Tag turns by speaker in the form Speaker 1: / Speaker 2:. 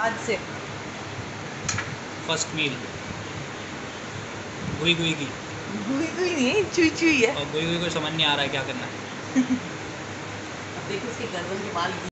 Speaker 1: आज से।
Speaker 2: फ़र्स्ट मील गुई गुई की।
Speaker 1: गुई गुई नहीं चुई चुई है।
Speaker 2: और गुई गुई को समझ नहीं आ रहा है क्या करना है।
Speaker 1: अब देखो उसके गर्दन के बाल